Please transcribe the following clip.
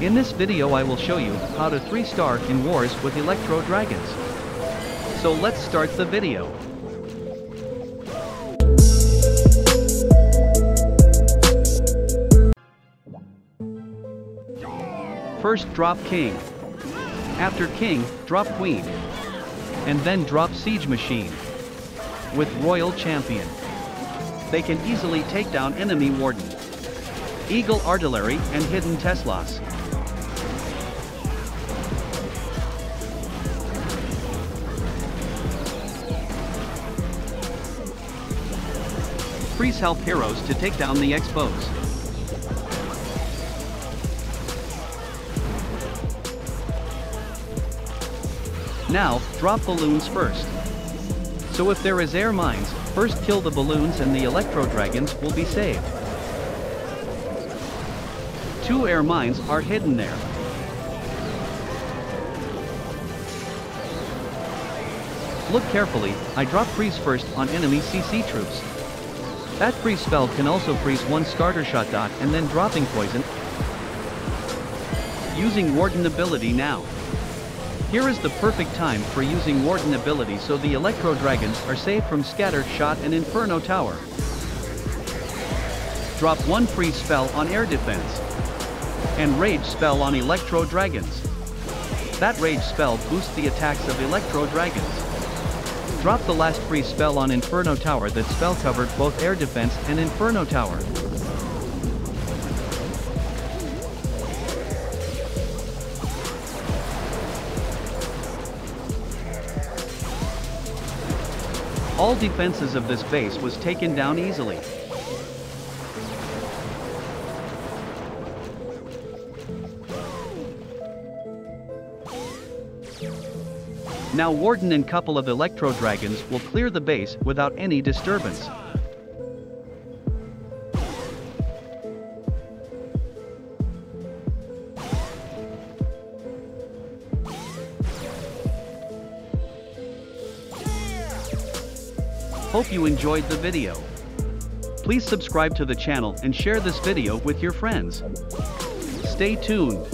In this video I will show you how to 3-star in wars with Electro Dragons. So let's start the video. First drop King. After King, drop Queen. And then drop Siege Machine. With Royal Champion. They can easily take down enemy Warden. Eagle Artillery and Hidden Teslas. Freeze help heroes to take down the X-Bows. Now, drop balloons first. So if there is air mines, first kill the balloons and the Electro Dragons will be saved. Two air mines are hidden there. Look carefully, I drop freeze first on enemy CC troops. That freeze spell can also freeze one starter shot dot and then dropping poison. Using Warden ability now. Here is the perfect time for using Warden ability so the Electro Dragons are saved from Scattered Shot and Inferno Tower. Drop one freeze spell on air defense. And Rage spell on Electro Dragons. That Rage spell boosts the attacks of Electro Dragons. Drop the last free spell on Inferno Tower that spell covered both air defense and Inferno Tower. All defenses of this base was taken down easily. Now Warden and couple of Electro Dragons will clear the base without any disturbance. Hope you enjoyed the video. Please subscribe to the channel and share this video with your friends. Stay tuned.